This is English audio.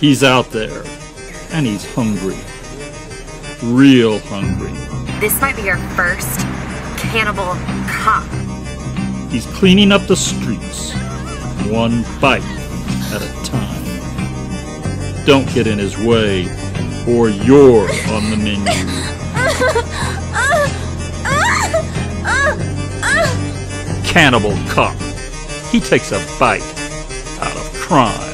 He's out there, and he's hungry. Real hungry. This might be our first cannibal cop. He's cleaning up the streets, one bite at a time. Don't get in his way, or you're on the menu. Cannibal Cop. He takes a bite out of crime.